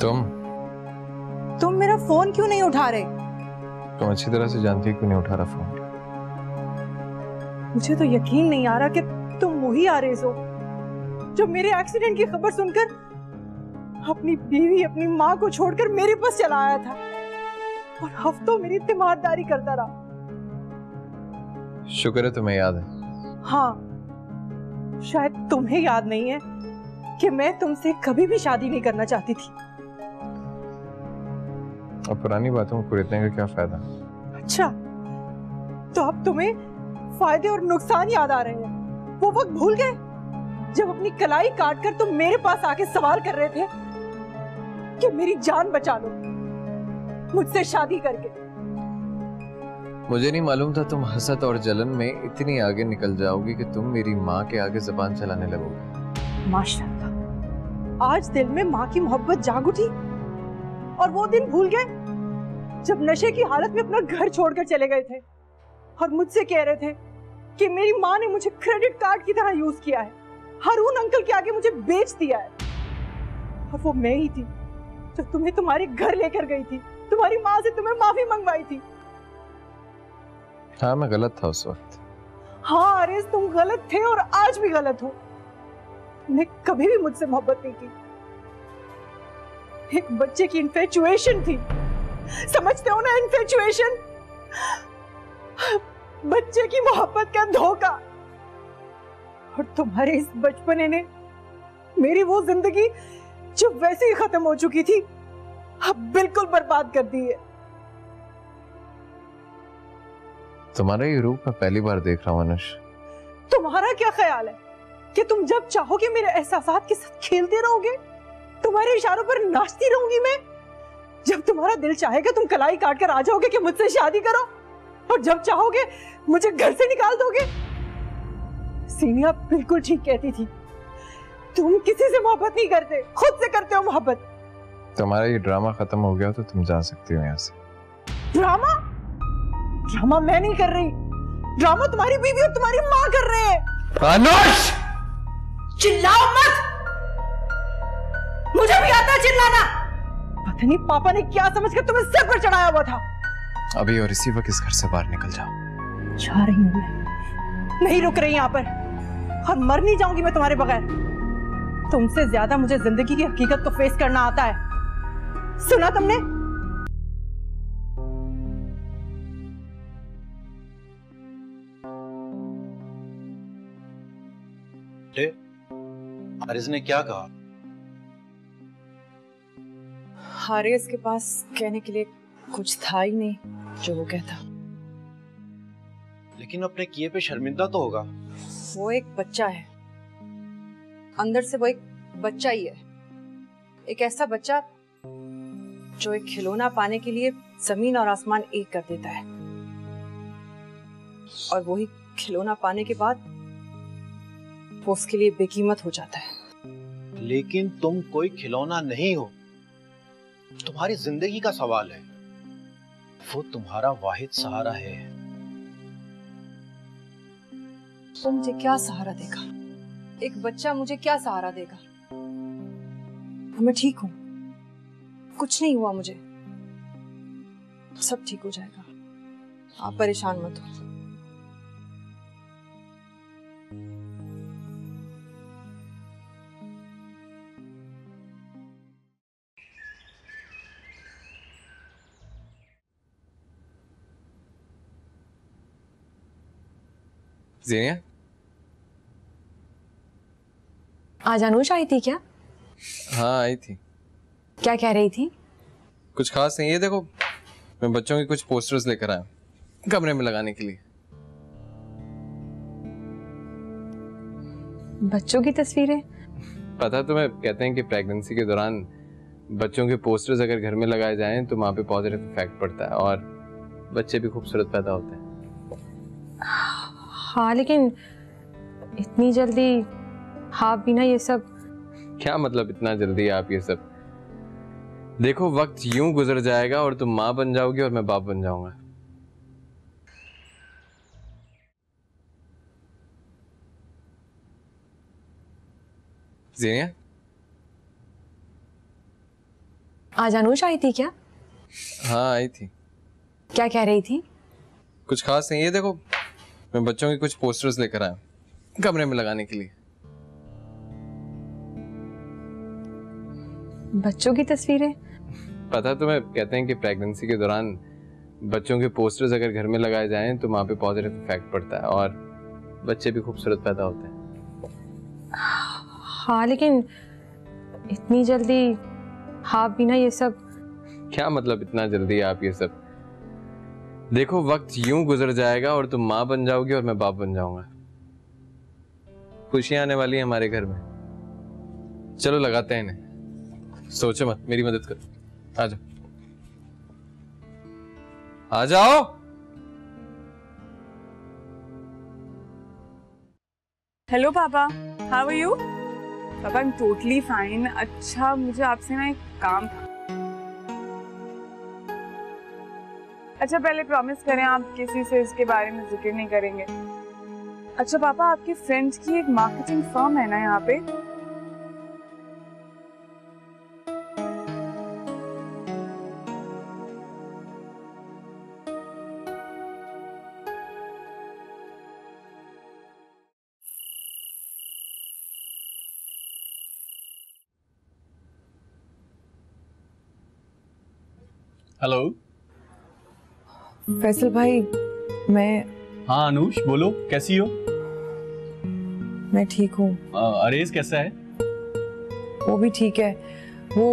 तुम? तुम मेरा फ़ोन क्यों नहीं उठा रहे? तुम अच्छी तरह से जानती हो क्यों नहीं उठा रहा फ़ोन? मुझे तो यकीन नहीं आ रहा कि तुम वही आ रहे हो। जो मेरे एक्सीडेंट की खबर सुनकर अपनी बीवी अपनी माँ को छोड़कर मेरे पास चला आया था और हफ्तों मेरी तिमारदारी करता रहा। शुक्र है तुम्हें याद है। हाँ शायद तुम्हें याद नहीं है कि मैं तुमसे कभी भी शादी नहीं करना चाहती थी। अब पुरानी बातों को कुरेदने का क्या फ़ायदा? अच्छा तो अब तुम्हें फ़ायदे और नुकसान याद आ रहे हैं। वो वक्त भूल गए जब अपनी कलाई काट कर तुम मेरे पास आके सवाल कर रहे थे कि मेरी जान बचा लो मुझसे शादी करके। मुझे नहीं मालूम था तुम हसत और जलन में इतनी आगे निकल जाओगी कि तुम मेरी माँ के आगे जबान चलाने लगोगे। माशाल्लाह आज दिल में माँ की मोहब्बत जाग उठी। और वो दिन भूल गए जब नशे की हालत में अपना घर छोड़कर चले गए थे और मुझसे कह रहे थे कि मेरी माँ ने मुझे क्रेडिट कार्ड की तरह यूज़ किया है। हारून अंकल के आगे मुझे बेच दिया है। और वो मैं ही थी जो तुम्हें तुम्हारे घर लेकर गई थी। तुम्हारी माँ से तुम्हें माफ़ी मंगवाई थी। हाँ मैं गलत था उस वक्त। हाँ अरेज तुम गलत थे और आज भी गलत हो। तुमने कभी भी मुझसे मोहब्बत नहीं की। एक बच्चे की इन्फेचुएशन थी। समझते हो ना इन्फेचुएशन बच्चे की मोहब्बत का धोखा। और तुम्हारे इस बचपने ने मेरी वो ज़िंदगी जो वैसे ही खत्म हो चुकी थी अब बिल्कुल बर्बाद कर दी है। तुम्हारा ये रूप मैं पहली बार देख रहा हूँ अनुष। तुम्हारा क्या ख्याल है कि तुम जब चाहोगे मेरे एहसास के साथ खेलते रहोगे? तुम्हारे इशारों पर नाचती रहूँगी मैं। जब तुम्हारा दिल चाहेगा तुम कलाई काट कर आ जाओगे कि मुझसे शादी करो। और जब चाहोगे मुझे घर से निकाल दोगे। सीनिया बिल्कुल ठीक कहती थी। तुम किसी से मोहब्बत नहीं करते। खुद से करते हो मोहब्बत। तुम्हारा ये ड्रामा खत्म हो गया तो तुम जा सकती हो यहाँ से। ड्रामा? ड्रामा मैं नहीं कर रही। ड्रामा तुम्हारी बीवी और तुम्हारी माँ कर रहे हैं। चिल्लाओ मत! मुझे भी आता चिल्लाना। पता नहीं पापा ने क्या समझकर तुम्हें सर पर चढ़ाया हुआ था। अभी और इसी वक्त इस घर से बाहर निकल जाओ। जा रही हूँ मैं। नहीं रुक रही यहाँ पर। और मर नहीं जाऊँगी मैं तुम्हारे बगैर। तुमसे ज़्यादा मुझे ज़िंदगी की हकीकत को फेस करना आता है। सुना तुमने? हारिस ने क्या कहा? हारिस के पास कहने के लिए कुछ था ही नहीं जो वो कहता। लेकिन अपने किए पे शर्मिंदा तो होगा। वो एक बच्चा है। अंदर से वो एक बच्चा ही है। एक ऐसा बच्चा जो एक खिलौना पाने के लिए ज़मीन और आसमान एक कर देता है। और वही खिलौना पाने के बाद वो उसके लिए बेकीमत हो जाता है। लेकिन तुम कोई खिलौना नहीं हो। तुम्हारी ज़िंदगी का सवाल है। वो तुम्हारा वाहिद सहारा है। मुझे क्या सहारा देगा? एक बच्चा मुझे क्या सहारा देगा? मैं ठीक हूँ। कुछ नहीं हुआ मुझे। सब ठीक हो जाएगा। आप परेशान मत हो। जीनिया आज अनुज आई थी क्या? हाँ आई थी। क्या कह रही थी? कुछ खास नहीं ये देखो मैं बच्चों के कुछ पोस्टर्स लेकर आया कमरे में लगाने के लिए। बच्चों की तस्वीरें? पता है तुम्हें कहते हैं कि प्रेगनेंसी के दौरान बच्चों के पोस्टर्स अगर घर में लगाए जाएँ तो वहाँ पे पॉजिटिव इफ़ेक्ट पड़ता है और बच्चे भी खूबसूरत पैदा होते हैं। हाँ लेकिन इतनी जल्दी हाँ बिना ये सब क्या मतलब इतना जल्दी आप ये सब? देखो वक्त यूँ गुजर जाएगा और तुम माँ बन जाओगी और मैं बाप बन जाऊँगा। जीनिया? आज अनुष आई थी क्या? हाँ आई थी। क्या कह रही थी? कुछ खास नहीं ये देखो मैं बच्चों के कुछ पोस्टर्स लेकर आया कमरे में लगाने के लिए। बच्चों की तस्वीरें? पता तुम्हें कहते हैं कि प्रेगनेंसी के दौरान बच्चों के पोस्टर्स अगर घर में लगाए जाएँ तो वहाँ पे पॉजिटिव इफ़ेक्ट पड़ता है और बच्चे भी खूबसूरत पैदा होते हैं। हाँ लेकिन इतनी जल्दी आप भी ना ये सब क्या मतलब इतना जल्दी आप ये सब देखो, वक्त यूँ गुजर जाएगा और तुम माँ बन जाओगी और मैं बाप बन जाऊँगा। खुशियाँ आने वाली है हमारे घर में। चलो, लगाते हैं इन्हें। सोचो मत, मेरी मदद करो। आ जाओ। आ जाओ। हेलो पापा। हाउ आर यू पापा आई एम टोटली फाइन अच्छा मुझे आपसे ना एक काम था। अच्छा पहले प्रॉमिस करें आप किसी से इसके बारे में ज़िक्र नहीं करेंगे। अच्छा पापा, आपके फ्रेंड्स की एक मार्केटिंग फर्म है ना यहाँ पे? हेलो फैसल भाई मैं हाँ अनुष बोलो कैसी हो? मैं ठीक हूँ। अरेज कैसा है? वो भी ठीक है। वो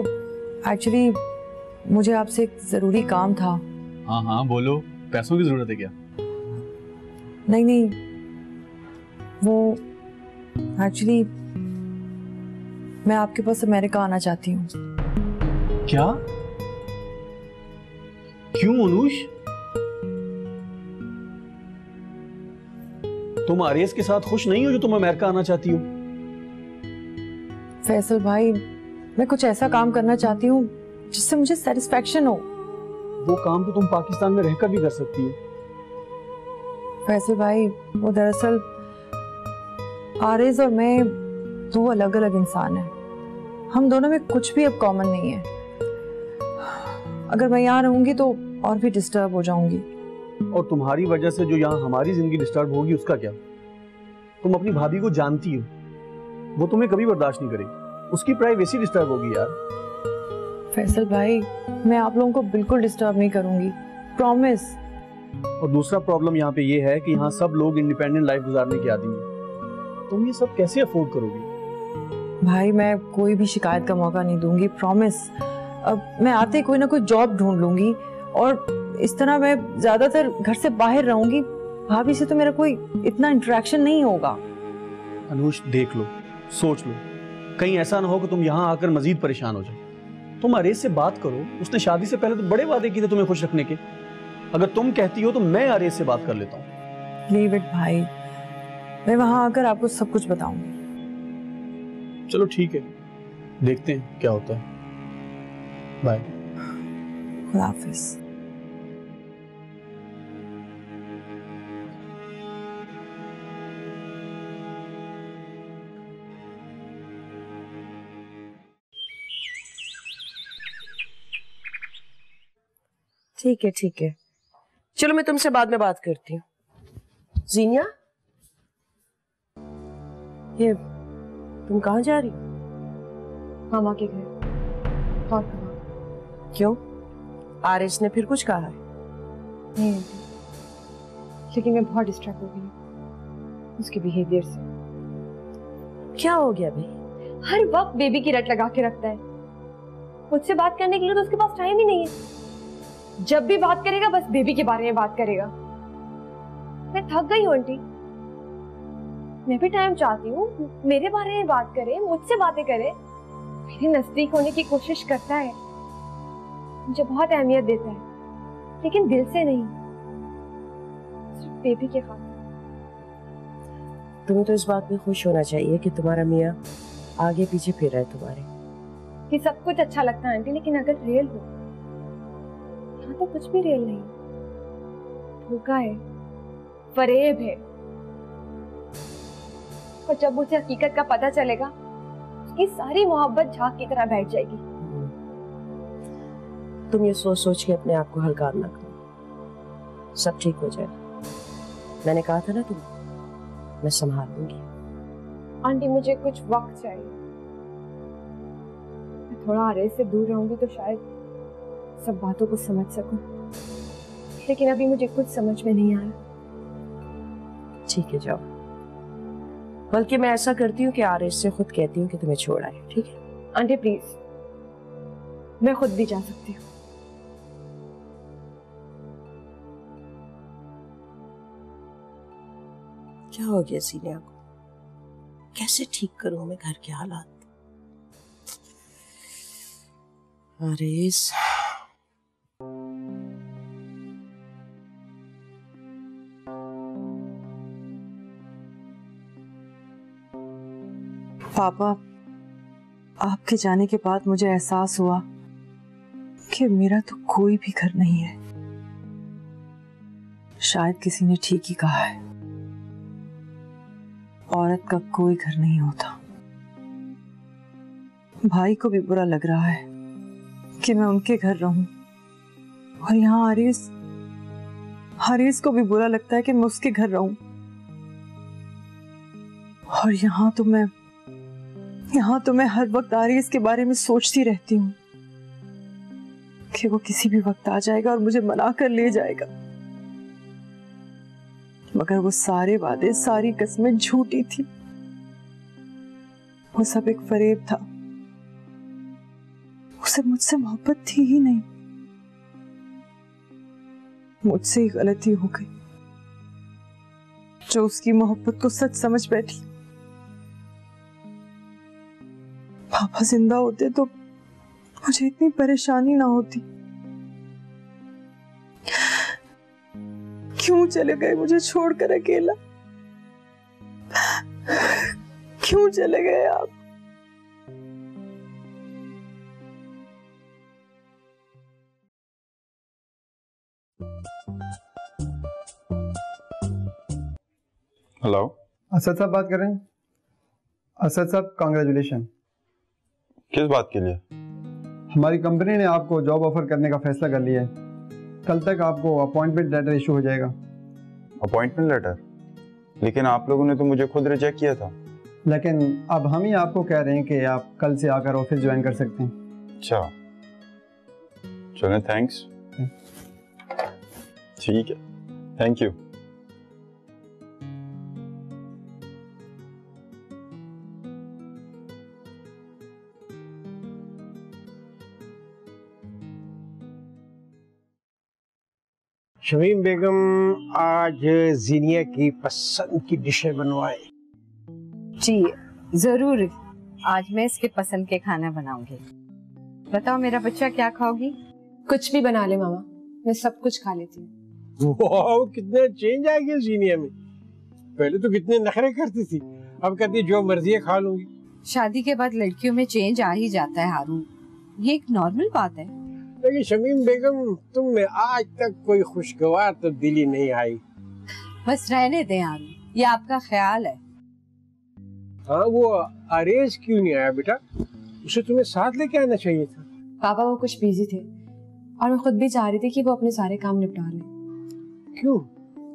एक्चुअली मुझे आपसे एक ज़रूरी काम था। हाँ हाँ बोलो पैसों की ज़रूरत है क्या? नहीं नहीं वो एक्चुअली मैं आपके पास अमेरिका आना चाहती हूँ। क्या? क्यों अनुष? तुम आरएस के साथ खुश नहीं हो जो तुम अमेरिका आना चाहती हो? फैसल भाई मैं कुछ ऐसा काम करना चाहती हूँ जिससे मुझे सेटिस्फेक्शन हो। वो काम तो तुम पाकिस्तान में रहकर भी कर सकती हो। फैसल भाई वो दरअसल आरिज और मैं दो अलग अलग इंसान हैं। हम दोनों में कुछ भी अब कॉमन नहीं है। अगर मैं यहाँ रहूँगी तो और भी डिस्टर्ब हो जाऊँगी। और तुम्हारी वजह से जो यहाँ हमारी ज़िंदगी डिस्टर्ब होगी उसका क्या? तुम अपनी भाभी को जानती हो। वो तुम्हें कभी बर्दाश्त नहीं करेगी। उसकी प्राइवेसी डिस्टर्ब होगी यार। फैसल भाई मैं आप लोगों को बिल्कुल डिस्टर्ब नहीं करूँगी। प्रॉमिस और दूसरा प्रॉब्लम यहाँ पे ये है कि यहाँ सब लोग इंडिपेंडेंट लाइफ गुजारने के आदि हैं। तुम ये सब कैसे अफोर्ड करोगी? भाई मैं कोई भी शिकायत का मौका नहीं दूँगी प्रॉमिस अब मैं आते कोई ना कोई जॉब ढूंढ लूँगी और इस तरह मैं ज़्यादातर घर से बाहर रहूँगी भाभी से तो मेरा कोई इतना इंटरेक्शन नहीं होगा। अनुष देख लो सोच लो। कहीं ऐसा ना हो कि तुम यहाँ आकर मजीद परेशान हो जाओ। तुम अरेज से बात करो उसने शादी से पहले तो बड़े वादे किए थे तुम्हें खुश रखने के। अगर तुम कहती हो तो मैं अरेज से बात कर लेता हूँ। भाई। मैं वहाँ आकर आपको सब कुछ बताऊँगी। चलो ठीक है। देखते हैं क्या होता है। बाय खुदा ठीक है ठीक है। चलो मैं तुमसे बाद में बात करती हूँ। जीनिया? ये तुम कहाँ जा रही हो? मामा के घर। और कहाँ? क्यों? आरिस ने फिर कुछ कहा है? नहीं आंटी। लेकिन मैं बहुत डिस्ट्रैक्ट हो गई उसके बिहेवियर से। क्या हो गया भाई? हर वक्त बेबी की रट लगा के रखता है। मुझसे बात करने के लिए तो उसके पास टाइम ही नहीं है। जब भी बात करेगा बस बेबी के बारे में बात करेगा। मैं थक गई हूँ आंटी। मैं भी टाइम चाहती हूँ मेरे बारे में बात करे मुझसे बातें करे। मेरे नज़दीक होने की कोशिश करता है मुझे बहुत अहमियत देता है लेकिन दिल से नहीं। सिर्फ़ बेबी के खातिर। तुम्हें तो इस बात में खुश होना चाहिए कि तुम्हारा मियाँ आगे पीछे फिर रहा है तुम्हारे। ये सब कुछ अच्छा लगता है आंटी लेकिन अगर रियल हो यहाँ तो कुछ भी रियल नहीं। धोखा है। फरेब है। और जब मुझे हकीकत का पता चलेगा उसकी सारी मोहब्बत झाग की तरह बैठ जाएगी। तुम ये सोच सोच के अपने आप को हल्का ना करो। सब ठीक हो जाएगा। मैंने कहा था ना तुम मैं संभाल लूँगी। आंटी मुझे कुछ वक्त चाहिए। मैं थोड़ा आरे से दूर रहूँगी तो शायद सब बातों को समझ सकूँ। लेकिन अभी मुझे कुछ समझ में नहीं आ रहा ठीक है जाओ। बल्कि मैं ऐसा करती हूँ कि आर से खुद कहती हूँ कि तुम्हें छोड़ आए ठीक है? आंटी प्लीज़ मैं खुद भी जा सकती हूँ। क्या हो गया सीनिया को? कैसे ठीक करूँ मैं घर के हालात? अरे पापा, आपके जाने के बाद मुझे एहसास हुआ कि मेरा तो कोई भी घर नहीं है। शायद किसी ने ठीक ही कहा है। औरत का कोई घर नहीं होता। भाई को भी बुरा लग रहा है कि मैं उनके घर रहूँ। और यहाँ आरिस हारिस को भी बुरा लगता है कि मैं उसके घर रहूँ। और यहाँ तो मैं यहाँ तो मैं हर वक्त आरिस के बारे में सोचती रहती हूँ कि वो किसी भी वक्त आ जाएगा और मुझे मना कर ले जाएगा। मगर वो सारे वादे, सारी कस्में झूठी थी। वो सब एक फरेब था। उसे मुझसे मोहब्बत थी ही नहीं। मुझसे ही गलती हो गई। जो उसकी मोहब्बत को सच समझ बैठी। पापा ज़िंदा होते तो मुझे इतनी परेशानी ना होती। क्यों चले गए मुझे छोड़कर अकेला? क्यों चले गए आप? हेलो असद साहब बात कर रहे हैं। असद साहब कांग्रेचुलेशन किस बात के लिए? हमारी कंपनी ने आपको जॉब ऑफ़र करने का फैसला कर लिया है। कल तक आपको अपॉइंटमेंट लेटर इशू हो जाएगा। Appointment letter? लेकिन आप लोगों ने तो मुझे खुद रिजेक्ट किया था। लेकिन अब हम ही आपको कह रहे हैं कि आप कल से आकर ऑफ़िस ज्वाइन कर सकते हैं। अच्छा। चले थैंक्स ठीक है। थैंक यू शमीम बेगम आज जीनिया की पसंद की डिशें बनवाए। जी ज़रूर। आज मैं इसके पसंद के खाना बनाऊँगी। बताओ मेरा बच्चा क्या खाओगी? कुछ भी बना ले मामा। मैं सब कुछ खा लेती हूँ। वाह कितने चेंज आ गए जीनिया में। पहले तो कितने नखरे करती थी। अब कहती जो मर्ज़ी है खा लूँगी। शादी के बाद लड़कियों में चेंज आ ही जाता है हारून। ये एक नॉर्मल बात है। लेकिन शमीम बेगम तुम में आज तक कोई खुशगवार तब्दीली नहीं आई। बस रहने दें हारून ये आपका ख्याल है। हाँ वो अरेज क्यों नहीं आया बेटा? उसे तुम्हें साथ लेके आना चाहिए था। पापा वो कुछ बिज़ी थे और मैं खुद भी चाह रही थी कि वो अपने सारे काम निपटा लें। क्यों?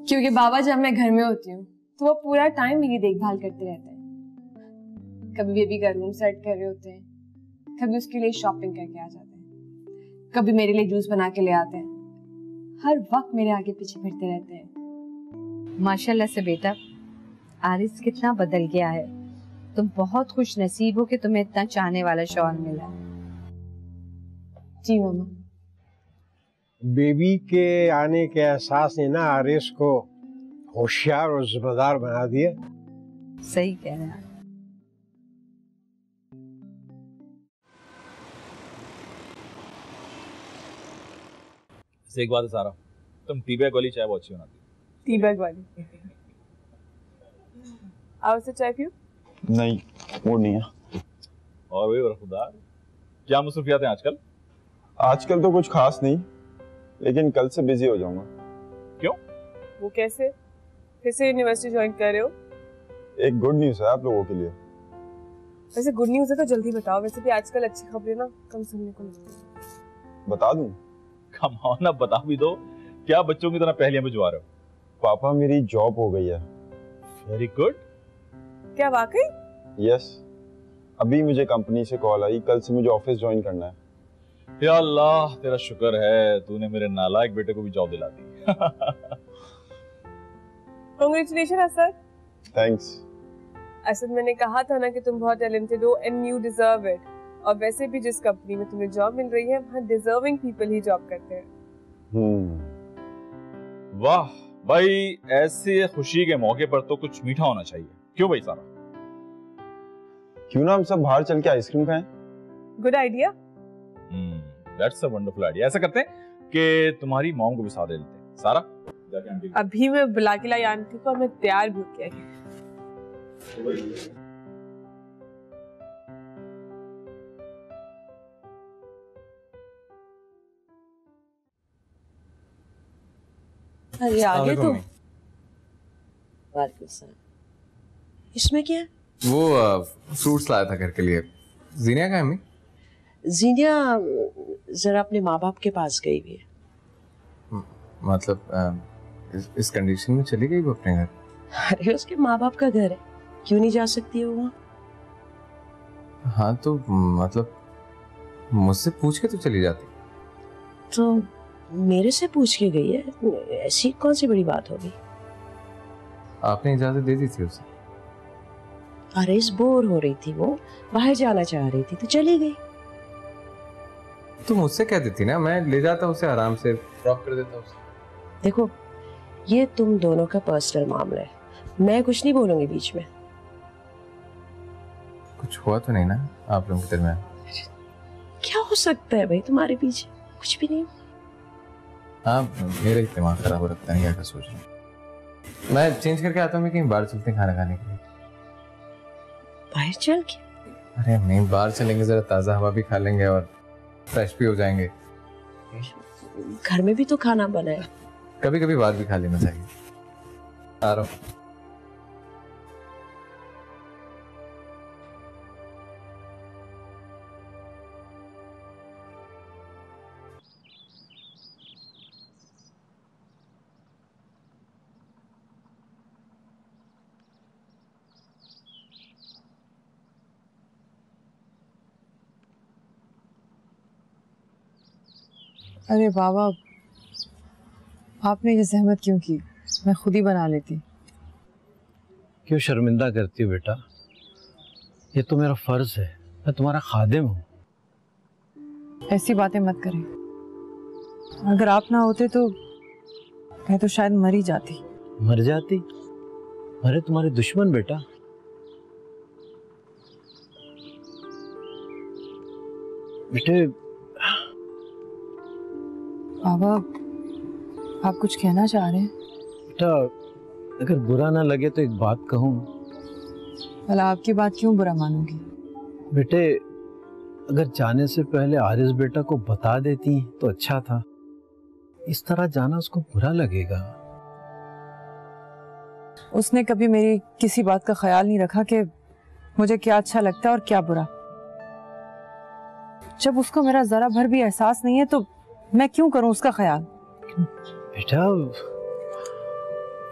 क्योंकि बाबा जब मैं घर में होती हूँ तो वो पूरा टाइम मेरी देखभाल करते रहते हैं। कभी बेबी का रूम सेट कर रहे होते हैं कभी उसके लिए शॉपिंग करके आ जाते हैं। कभी मेरे लिए जूस बना के ले आते हैं। हर वक्त मेरे आगे पीछे फिरते रहते हैं। माशाल्लाह से बेटा आरिस कितना बदल गया है। तुम बहुत खुश नसीब हो कि तुम्हें इतना चाहने वाला शौहर मिला जी मामा। बेबी के आने के एहसास ने ना आरिस को होशियार और जिम्मेदार बना दिया। सही कह रहे हैं। से एक बात है सारा। तुम टी बैग वाली चाय बहुत अच्छी बनाती टी बैग वाली। आओ से चाय पियो? नहीं मूड नहीं है। हो और वही बरखुदार क्या मसरूफियात हैं आजकल? आजकल तो कुछ खास नहीं लेकिन कल से बिज़ी हो जाऊँगा। क्यों? वो कैसे? फिर से यूनिवर्सिटी ज्वाइन कर रहे हो? एक गुड न्यूज़ है आप लोगों के लिए। वैसे गुड न्यूज़ है तो जल्दी बताओ। वैसे भी आजकल अच्छी खबरें ना कम सुनने को मिलती है। बता दूँ? कम ऑन अब बता भी दो। क्या बच्चों की तरह पहलियाँ भिजवा रहे हो? पापा मेरी जॉब हो गई है। वेरी गुड क्या वाकई? यस अभी मुझे कंपनी से कॉल आई। कल से मुझे ऑफ़िस ज्वाइन करना है। या अल्लाह तेरा शुक्र है। तूने मेरे नालायक बेटे को भी जॉब दिला दी। कांग्रेचुलेशन असद थैंक्स असद मैंने कहा था ना कि तुम बहुत टैलेंटेड हो एंड यू डिजर्व इट और वैसे भी जिस कंपनी में तुम्हें जॉब मिल रही है वहाँ डिजर्विंग पीपल ही जॉब करते हैं। हम्म। वाह भाई ऐसे खुशी के मौके पर तो कुछ मीठा होना चाहिए। क्यों भाई सारा? क्यों ना हम सब बाहर चल के आइसक्रीम खाएँ? Good idea that's a wonderful idea ऐसा करते हैं कि तुम्हारी मॉम को भी साथ ले लेते हैं। सारा? जाके आंटी को- अभी मैं बुला के लाई आंटी को मैं तैयार भी होके अरे आगे तो। इसमें क्या? है वो फ्रूट्स लाया था घर के लिए। जीनिया का अम्मी जीनिया जरा अपने माँ बाप के पास गई हुई है। मतलब अ, इस, इस कंडीशन में चली गई वो अपने घर? अरे उसके माँ बाप का घर है। क्यों नहीं जा सकती है वो वहाँ? हाँ तो मतलब मुझसे पूछ के तो चली जाती। तो मेरे से पूछ के गई है? ऐसी कौन सी बड़ी बात होगी आपने इजाज़त दे दी थी उसे। अरे इस बोर हो रही थी वो। बाहर जाना चाह रही थी तो चली गई। तो मुझसे कह देती ना मैं ले जाता उसे आराम से ड्रॉप कर देता उसे। देखो ये तुम दोनों का पर्सनल मामला है। मैं कुछ नहीं बोलूँगी बीच में। कुछ हुआ तो नहीं ना आप लोगों के दरमियान? क्या हो सकता है भाई तुम्हारे पीछे? कुछ भी नहीं। हाँ मेरा ही दिमाग खराब हो रखता है क्या क्या सोच रहा हूँ? मैं चेंज करके आता हूँ कहीं बाहर चलते हैं खाना खाने के लिए। बाहर चल के? अरे नहीं बाहर चलेंगे जरा ताज़ा हवा भी खा लेंगे और फ्रेश भी हो जाएँगे। घर में भी तो खाना बनाए है। कभी कभी बाहर भी खा लेना चाहिए। आ रहा हूँ। अरे बाबा आपने ये जहमत क्यों की? मैं खुद ही बना लेती। क्यों शर्मिंदा करती हो बेटा? ये तो मेरा फ़र्ज़ है मैं तुम्हारा खादिम हूँ। ऐसी बातें मत करें। अगर आप ना होते तो मैं तो शायद मर ही जाती। मर जाती? मरे तुम्हारे दुश्मन बेटा। बेटे बाबा आप कुछ कहना चाह रहे हैं? बेटा अगर बुरा ना लगे तो एक बात कहूँ। भला आपकी बात क्यों बुरा मानूँगी? बेटे अगर जाने से पहले आरिस बेटा को बता देती तो अच्छा था। इस तरह जाना उसको बुरा लगेगा। उसने कभी मेरी किसी बात का ख्याल नहीं रखा कि मुझे क्या अच्छा लगता है और क्या बुरा। जब उसको मेरा जरा भर भी एहसास नहीं है तो मैं क्यों करूँ उसका ख्याल? बेटा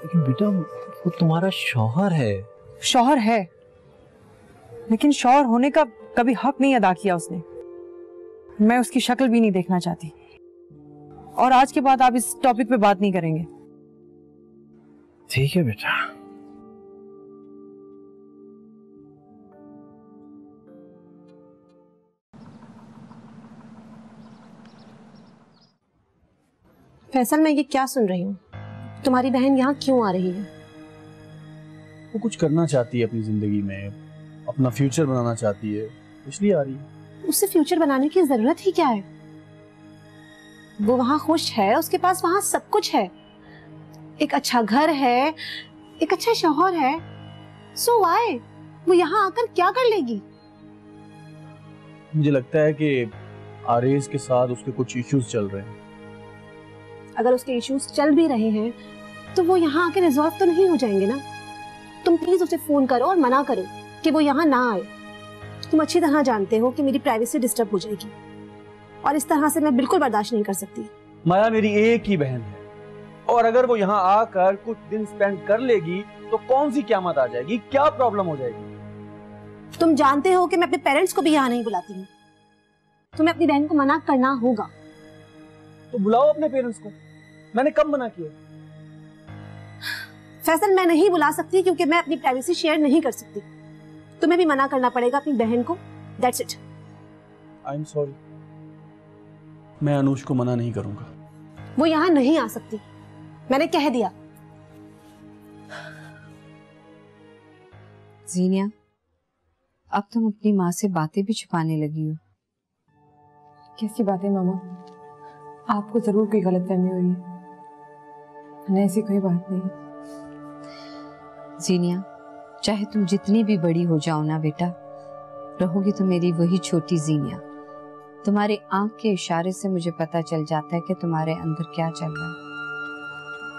लेकिन बेटा वो तुम्हारा शौहर है। शौहर है? लेकिन शौहर होने का कभी हक नहीं अदा किया उसने। मैं उसकी शक्ल भी नहीं देखना चाहती। और आज के बाद आप इस टॉपिक पे बात नहीं करेंगे। ठीक है बेटा। फैसल मैं ये क्या सुन रही हूँ? तुम्हारी बहन यहाँ क्यों आ रही है? वो कुछ करना चाहती है अपनी ज़िंदगी में अपना फ्यूचर बनाना चाहती है इसलिए आ रही है। उससे फ्यूचर बनाने की ज़रूरत ही क्या है? वो वहाँ खुश है उसके पास वहाँ सब कुछ है। एक अच्छा घर है एक अच्छा शौहर है। सो वाई वो यहाँ आकर क्या कर लेगी? मुझे लगता है कि आरेज के साथ उसके कुछ इश्यूज़ चल रहे हैं। अगर उसके इश्यूज़ चल भी रहे हैं तो वो यहाँ आके रिजॉल्व तो नहीं हो जाएँगे ना? तुम प्लीज़ उसे फ़ोन करो और मना करो कि वो यहाँ ना आए। तुम अच्छी तरह जानते हो कि मेरी प्राइवेसी डिस्टर्ब हो जाएगी। और इस तरह से मैं बिल्कुल बर्दाश्त नहीं कर सकती। माया मेरी एक ही बहन है। और अगर वो यहाँ आकर कुछ दिन स्पेंड कर लेगी तो कौन सी क्यामत आ जाएगी? क्या प्रॉब्लम हो जाएगी? तुम जानते हो कि मैं अपने पेरेंट्स को भी यहाँ नहीं बुलाती हूँ। तुम्हें अपनी बहन को मना करना होगा। तो बुलाओ अपने पेरेंट्स को। मैंने कब मना किया? फैसल मैं नहीं बुला सकती क्योंकि मैं अपनी प्राइवेसी शेयर नहीं कर सकती। तुम्हें भी मना करना पड़ेगा अपनी बहन को। That's it I am sorry मैं अनुज को मना नहीं करूँगा। वो यहाँ नहीं आ सकती। मैंने कह दिया। जीनिया अब तुम अपनी माँ से बातें भी छुपाने लगी हो। कैसी बात है मामा? आपको ज़रूर कोई गलत फहमी हो रही है। नहीं ऐसी कोई बात नहीं। जीनिया चाहे तुम जितनी भी बड़ी हो जाओ ना बेटा रहोगी तो मेरी वही छोटी जीनिया। तुम्हारी आँख के इशारे से मुझे पता चल जाता है कि तुम्हारे अंदर क्या चल रहा है।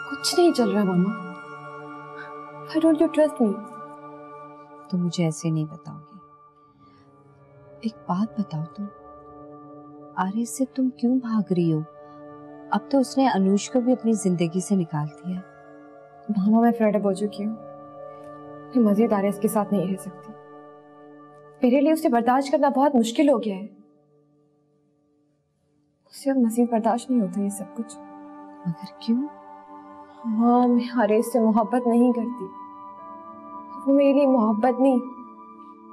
कुछ नहीं चल रहा मामा। I don't you trust me तो मुझे ऐसे नहीं बताओगी। एक बात बताओ तुम आर्य से तुम क्यों भाग रही हो? अब तो उसने अनुज को भी अपनी ज़िंदगी से निकाल दिया। मामा मैं फ्रेड हो चुकी हूँ। मैं मजीद आर्यस के साथ नहीं रह सकती। मेरे लिए उसे बर्दाश्त करना बहुत मुश्किल हो गया है। उसे अब मजीद बर्दाश्त नहीं होता ये सब कुछ। मगर क्यों? हाँ मैं आर्यस से मोहब्बत नहीं करती। वो मेरे लिए मोहब्बत नहीं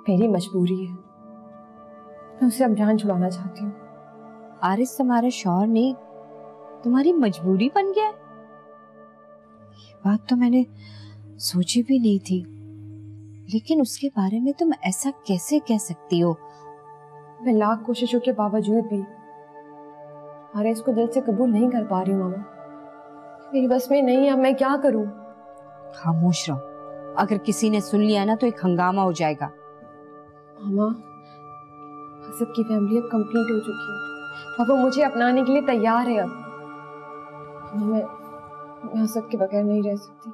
मेरी मजबूरी है। मैं उसे अब जान छुड़ाना चाहती हूँ। आरिस तुम्हारा शौहर नहीं तुम्हारी मजबूरी बन गया ये बात तो मैंने सोची भी नहीं थी। लेकिन उसके बारे में तुम ऐसा कैसे कह सकती हो? मैं लाख कोशिशों के बावजूद भी अरे इसको दिल से कबूल नहीं कर पा रही मामा। मेरी बस में नहीं है अब मैं क्या करूँ? खामोश रहो। अगर किसी ने सुन लिया ना तो एक हंगामा हो जाएगा। मामा हसद की फैमिली अब कंप्लीट हो चुकी है। और वो मुझे अपनाने के लिए तैयार है अब। मैं मैं हसद के बगैर नहीं रह सकती।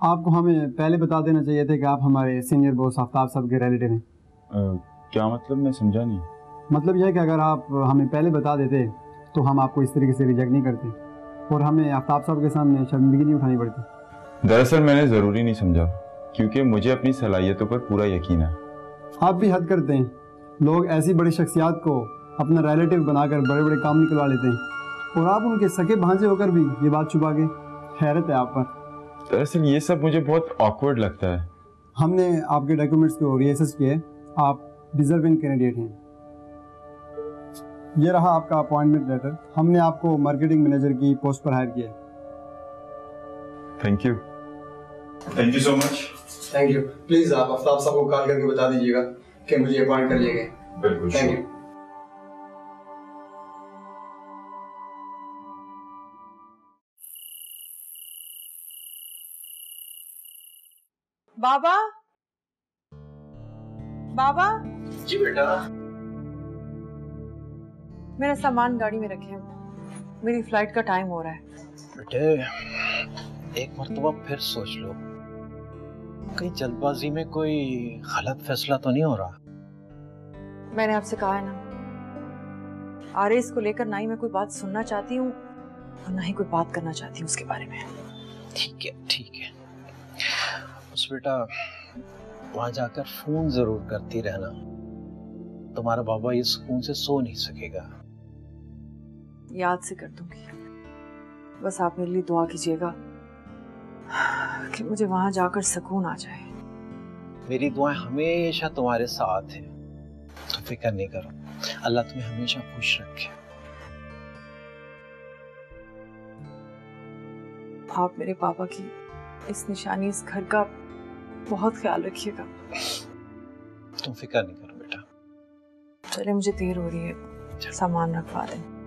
आपको हमें पहले बता देना चाहिए था कि आप हमारे सीनियर बॉस आफ्ताब साहब के रिलेटिव हैं। क्या मतलब मैं समझा नहीं? मतलब यह है कि अगर आप हमें पहले बता देते तो हम आपको इस तरीके से रिजेक्ट नहीं करते। और हमें आफ्ताब साहब के सामने शर्मिंदगी नहीं उठानी पड़ती। दरअसल मैंने ज़रूरी नहीं समझा। क्योंकि मुझे अपनी सलाहियतों पर पूरा यकीन है। आप भी हद करते हैं। लोग ऐसी बड़ी शख्सियात को अपना रिलेटिव बनाकर बड़े बड़े काम निकलवा लेते हैं। और आप उनके सके भांजे होकर भी ये बात छुपा के हैरत है आप पर। दरअसल ये सब मुझे बहुत ऑकवर्ड लगता है। हमने आपके डॉक्यूमेंट्स को रीअसेस किए। आप डिजर्विंग कैंडिडेट हैं। ये रहा आपका अपॉइंटमेंट लेटर हमने आपको मार्केटिंग मैनेजर की पोस्ट पर हायर किया thank you thank you so much thank you please आप आफ्ताब साहब को कॉल करके बता दीजिएगा कि मुझे अपॉइंट कर लिए गए। बिल्कुल थैंक यू बाबा? बाबा? जी बेटा। मेरा सामान गाड़ी में रखे हैं। मेरी फ़्लाइट का टाइम हो रहा है। बेटे एक मरतबा फिर सोच लो। कहीं जल्दबाजी में कोई गलत फैसला तो नहीं हो रहा? मैंने आपसे कहा है ना आरएस को लेकर ना ही मैं कोई बात सुनना चाहती हूँ और ना ही कोई बात करना चाहती हूँ उसके बारे में। ठीक है ठीक है। उस बेटा वहाँ जाकर फ़ोन ज़रूर करती रहना। तुम्हारा बाबा ये सुकून से सो नहीं सकेगा। याद से कर दूँगी। बस आप मेरे लिए दुआ कीजिएगा। कि मुझे वहाँ जाकर सुकून आ जाए। मेरी दुआएँ हमेशा तुम्हारे साथ हैं। तो फ़िक्र नहीं करो। अल्लाह तुम्हें हमेशा खुश रखे। आप मेरे पापा की इस निशानी इस घर का बहुत ख्याल रखिएगा। तुम फ़िक्र नहीं करो बेटा। चले मुझे देर हो रही है। सामान रखवा दें।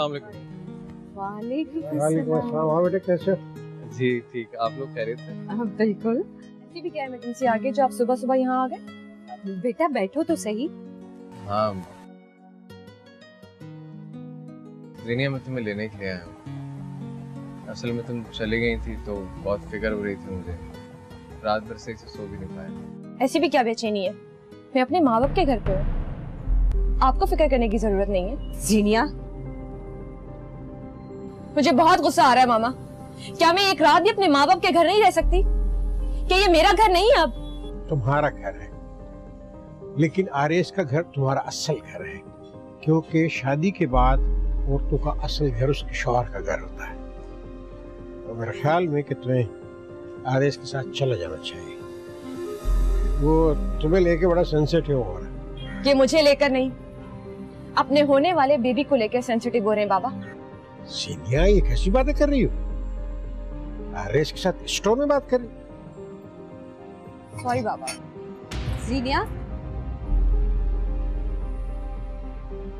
अस्सलाम वालेकुम वालेकुम अस्सलाम हाँ बेटे कैसे जी ठीक। आप लोग कह रहे थे बिल्कुल। ऐसी भी क्या इमरजेंसी आ गई जो आप सुबह सुबह यहाँ आ गए? बेटा बैठो तो सही। हाँ जीनिया मैं तुम्हें लेने के लिए आया हूँ। असल में तुम चली गई थी तो बहुत फ़िक्र हो रही थी मुझे। रात भर से सो भी नहीं पाया। ऐसी भी क्या बेचैनी है? मैं अपने माँ बाप के घर पे हूँ। आपको फ़िक्र करने की ज़रूरत नहीं है। जीनिया मुझे बहुत गुस्सा आ रहा है मामा। क्या मैं एक रात भी अपने माँ बाप के घर नहीं रह सकती? क्या ये मेरा घर नहीं है अब? तुम्हारा घर है। लेकिन आरएस का घर तुम्हारा असल घर है क्योंकि शादी के बाद औरतों का असल घर उसके शौहर का घर होता है। तो मेरे ख्याल में कि तुम्हें आरएस के साथ चला जाना चाहिए। वो तुम्हें लेके बड़ा सेंसिटिव हो रहा है। ये मुझे लेकर नहीं। अपने होने वाले बेबी को लेकर सेंसिटिव हो रहे हैं बाबा। सीनिया ये कैसी बातें कर रही हो? आरएस के साथ स्टोर में बात कर रही सॉरी बाबा। जीनिया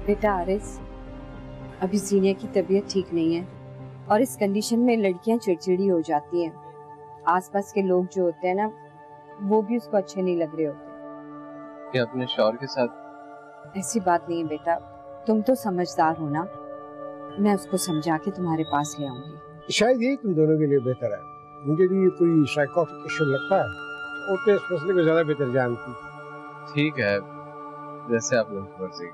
बेटा आरिस अभी जीनिया की तबीयत ठीक नहीं है और इस कंडीशन में लड़कियाँ चिड़चिड़ी हो जाती हैं। आसपास के लोग जो होते हैं ना वो भी उसको अच्छे नहीं लग रहे होते। कि अपने शौहर के साथ? ऐसी बात नहीं है बेटा। तुम तो समझदार हो ना। मैं उसको समझा के तुम्हारे पास ले आऊँगी। शायद यही तुम दोनों के लिए बेहतर है। मुझे भी कोई साइकोटिक इशू लगता है? और तो इस मसले को ज़्यादा बेहतर जानती। ठीक है जैसे आप लोगों मर्ज़ी।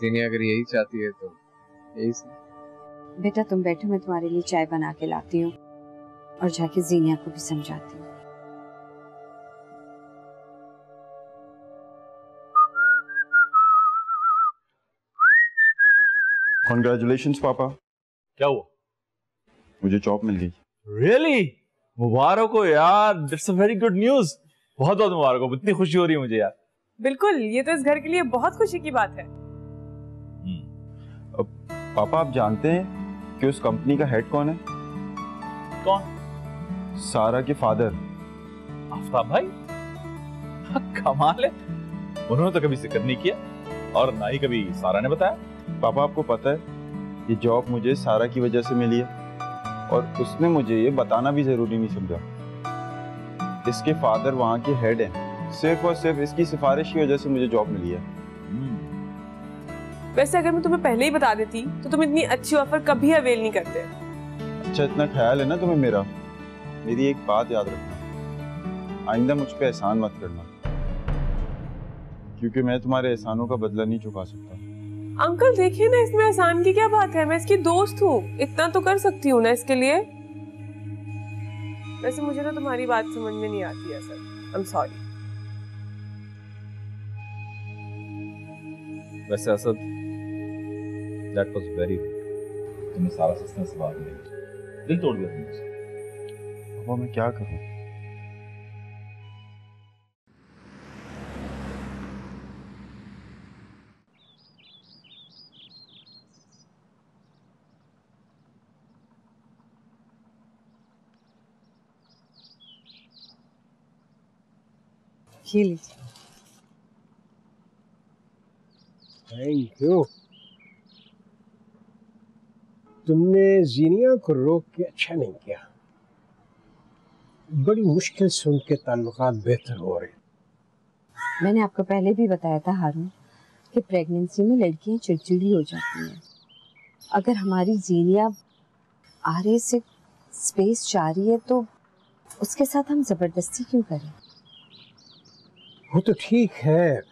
जीनिया अगर यही चाहती है तो यही सही बेटा तुम बैठो मैं तुम्हारे लिए चाय बना के लाती हूँ। और जाके जीनिया को भी समझाती हूँ। कॉन्ग्रेचुलेशन पापा। क्या हुआ? मुझे जॉब मिल गई। रियली मुबारक हो यार। That's a very good news बहुत बहुत मुबारक हो। इतनी खुशी हो रही है मुझे यार। बिल्कुल ये तो इस घर के लिए बहुत खुशी की बात है। अब पापा आप जानते हैं कि उस कंपनी का हेड कौन है? कौन? सारा के फादर आफ्ताब भाई? कमाल है। उन्होंने तो कभी ज़िक्र नहीं किया और ना ही कभी सारा ने बताया। पापा आपको पता है ये जॉब मुझे सारा की वजह से मिली है और उसने मुझे ये बताना भी ज़रूरी नहीं समझा। इसके फादर वहाँ के हेड हैं। सिर्फ़ और सिर्फ़ इसकी सिफारिश की वजह से मुझे जॉब मिली है। वैसे अगर मैं तुम्हें पहले ही बता देती तो तुम इतनी अच्छी ऑफ़र कभी अवेल नहीं करते। अच्छा इतना ख्याल है ना तुम्हें मेरा? मेरी एक बात याद रखना। आइंदा मुझ पे एहसान मत करना क्योंकि मैं तुम्हारे एहसानों का बदला नहीं चुका सकता। अंकल देखिए ना इसमें आसान की क्या बात है? मैं इसकी दोस्त हूँ। इतना तो कर सकती हूँ ना इसके लिए? वैसे मुझे ना तुम्हारी बात समझ में नहीं आती है सर। आई एम सॉरी वैसे असद दैट वाज वेरी तुमने सारा सिस्टम से बात नहीं दिल तोड़ दिया तुमने। पापा मैं क्या करूँ? ये लीजिए थैंक यू तुमने जीनिया को रोक के अच्छा नहीं किया। बड़ी मुश्किल से उनके ताल्लुक बेहतर हो रहे। मैंने आपको पहले भी बताया था हारून कि प्रेगनेंसी में लड़कियाँ चिड़चिड़ी हो जाती हैं। अगर हमारी जीनिया आरे से स्पेस चाह रही है तो उसके साथ हम ज़बरदस्ती क्यों करें? वो तो ठीक है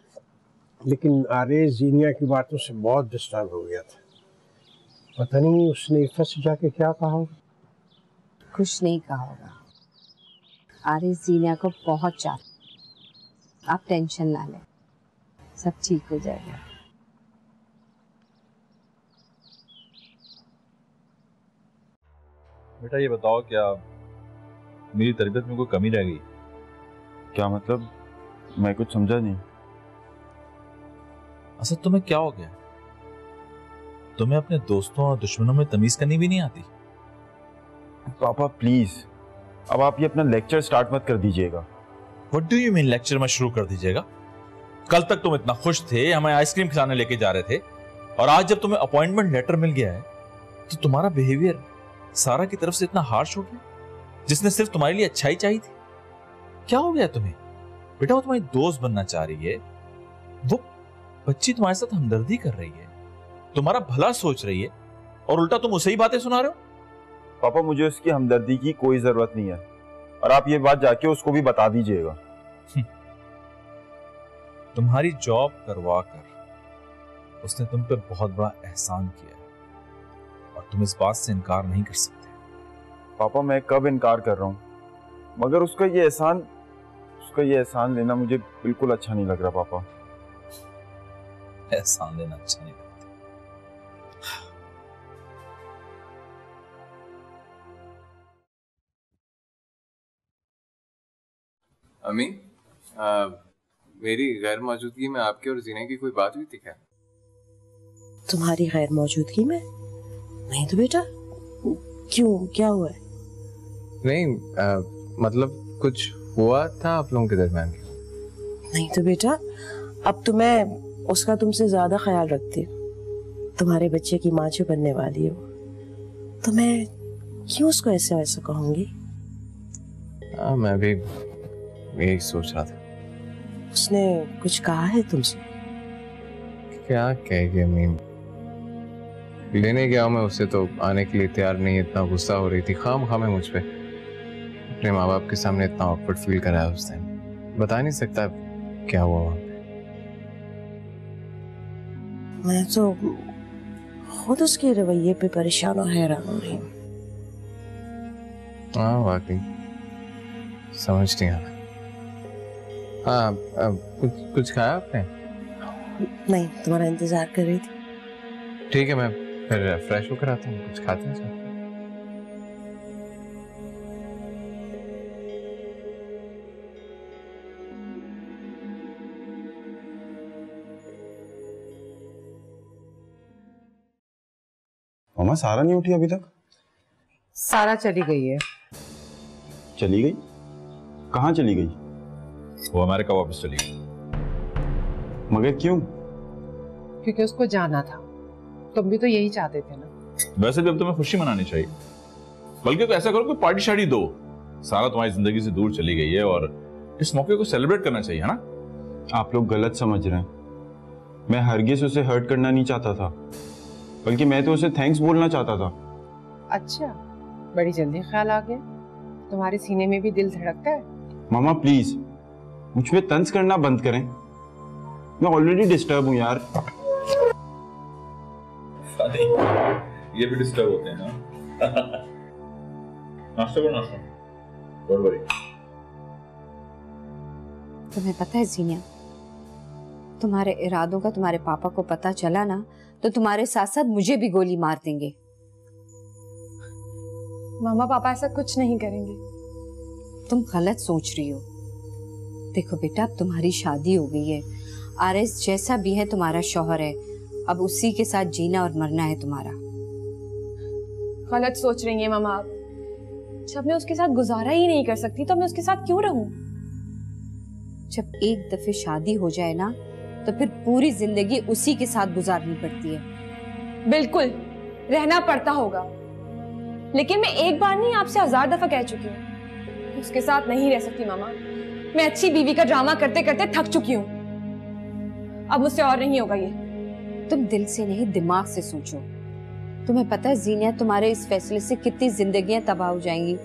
लेकिन आरे जीनिया की बातों से बहुत डिस्टर्ब हो गया था। पता नहीं उसने इफ़त से जाके क्या कहा होगा। कुछ नहीं कहा होगा। आरे जीनिया को बहुत चाहता आप टेंशन ना लें। सब ठीक हो जाएगा। बेटा ये बताओ क्या मेरी तरबियत में कोई कमी रह गई? क्या मतलब? मैं कुछ समझा नहीं। असद तुम्हें क्या हो गया? तुम्हें अपने दोस्तों और दुश्मनों में तमीज करनी भी नहीं आती? पापा प्लीज़ अब आप ये अपना लेक्चर स्टार्ट मत कर दीजिएगा। What do you mean lecture में शुरू कर दीजिएगा? कल तक तुम इतना खुश थे हमें आइसक्रीम खिलाने लेके जा रहे थे और आज जब तुम्हें अपॉइंटमेंट लेटर मिल गया है तो तुम्हारा बिहेवियर सारा की तरफ़ से इतना हार्श हो गया? जिसने सिर्फ़ तुम्हारे लिए अच्छाई चाहिए थी? क्या हो गया तुम्हें? बेटा वो तुम्हारी दोस्त बनना चाह रही है। वो बच्ची तुम्हारे साथ हमदर्दी कर रही है। तुम्हारा भला सोच रही है और उल्टा तुम उसे ही बातें सुना रहे हो। पापा मुझे उसकी हमदर्दी की कोई ज़रूरत नहीं है और आप ये बात जाके उसको भी बता दीजिएगा। तुम्हारी जॉब करवा कर उसने तुम पे बहुत बड़ा एहसान किया है और तुम इस बात से इनकार नहीं कर सकते। पापा मैं कब इनकार कर रहा हूँ? मगर उसका ये एहसान उसका ये एहसान लेना मुझे बिल्कुल अच्छा नहीं लग रहा पापा। एहसान लेना अच्छा नहीं लगता। अमी मेरी गैर मौजूदगी में आपके और जीने की कोई बात हुई थी क्या? तुम्हारी गैर मौजूदगी में? नहीं तो बेटा। क्यों? क्या हुआ है? नहीं आ, मतलब कुछ हुआ था आप लोगों के दरमियान नहीं तो बेटा अब तो मैं उसका तुमसे ज़्यादा ख्याल रखती हूँ। तुम्हारे बच्चे की माँ जो बनने वाली हो तो मैं क्यों उसको ऐसे वैसा कहूँगी? हाँ मैं भी यही सोच रहा था। उसने कुछ कहा है तुमसे? क्या कहेगी अम्मी? लेने गया मैं उससे तो आने के लिए तैयार नहीं इतना गुस्सा हो रही थी। खाम खामे मुझ पे। अपने माँ बाप के सामने इतना ऑकवर्ड फील कराया उसने बता नहीं सकता क्या हुआ वहाँ पे। मैं तो खुद उसके रवैये पे परेशान और हैरान हो रही हूँ। हाँ वाकई। समझ नहीं आ रहा। हाँ कुछ कुछ खाया आपने? नहीं तुम्हारा इंतज़ार कर रही थी। ठीक है मैं फिर फ्रेश होकर आता हूँ। कुछ खाते हैं मामा सारा नहीं उठी अभी तक? सारा चली गई है। चली गई? कहाँ चली गई? वो अमेरिका वापस चली गई? मगर क्यों? क्योंकि उसको जाना था। तुम भी तो यही चाहते थे ना। वैसे भी अब तुम्हें खुशी मनानी चाहिए। बल्कि तो ऐसा करो कोई पार्टी शार्टी दो। सारा तुम्हारी ज़िंदगी से दूर चली गई है और इस मौके को सेलिब्रेट करना चाहिए है ना? आप लोग गलत समझ रहे हैं। मैं हरगिज उसे हर्ट करना नहीं चाहता था। बल्कि मैं तो उसे थैंक्स बोलना चाहता था। अच्छा बड़ी जल्दी ख्याल आ गया। तुम्हारे सीने में भी दिल धड़कता है? मामा प्लीज़ मुझ पे तंज करना बंद करें। मैं ऑलरेडी डिस्टर्ब हूँ यार। ये भी डिस्टर्ब होते हैं ना? नाश्ता करो नाश्ता। डोंट वरी तुम्हें पता है जीनिया तुम्हारे इरादों का तुम्हारे पापा को पता चला ना तो तुम्हारे साथ साथ मुझे भी गोली मार देंगे। मामा पापा ऐसा कुछ नहीं करेंगे। तुम गलत सोच रही हो। देखो बेटा अब तुम्हारी शादी हो गई है। आरएस जैसा भी है तुम्हारा शौहर है। अब उसी के साथ जीना और मरना है तुम्हारा। गलत सोच रही है मामा आप। जब मैं उसके साथ गुजारा ही नहीं कर सकती तो मैं उसके साथ क्यों रहूँ? जब एक दफे शादी हो जाए ना तो फिर पूरी ज़िंदगी उसी के साथ गुजारनी पड़ती है। बिल्कुल रहना पड़ता होगा। लेकिन मैं एक बार नहीं आपसे हज़ार दफ़ा कह चुकी हूँ। उसके साथ नहीं रह सकती मामा। मैं अच्छी बीवी का ड्रामा करते करते थक चुकी हूँ। अब मुझसे और नहीं होगा ये। तुम दिल से नहीं दिमाग से सोचो। तुम्हें पता है जीनिया तुम्हारे इस फैसले से कितनी जिंदगियाँ तबाह हो जाएँगी।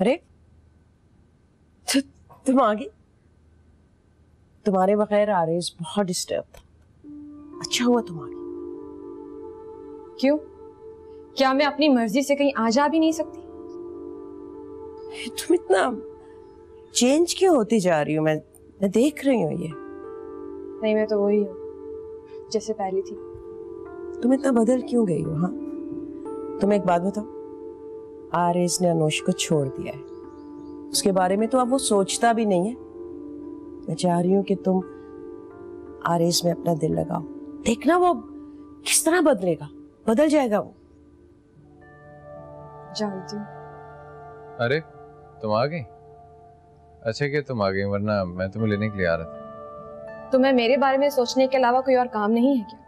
अरे तु, तुम आ गई तुम्हारे बगैर आ रही बहुत डिस्टर्ब था। अच्छा हुआ तुम आ गई क्यों? क्या मैं अपनी मर्ज़ी से कहीं आ जा भी नहीं सकती? तुम इतना चेंज क्यों होती जा रही हो? मैं मैं देख रही हूँ ये। नहीं मैं तो वही हूँ जैसे पहली थी। तुम इतना बदल क्यों गई हो हाँ? तुम एक बात बताओ। आरएस ने अनुष को छोड़ दिया है। उसके बारे में तो अब वो सोचता भी नहीं है। मैं चाह रही हूँ कि तुम आरएस में अपना दिल लगाओ। देखना वो किस तरह बदलेगा। बदल जाएगा वो। जानती अरे तुम आ गई? अच्छा कि तुम आ गई वरना मैं तुम्हें लेने के लिए आ रहा था। तुम्हें मेरे बारे में सोचने के अलावा कोई और काम नहीं है क्या?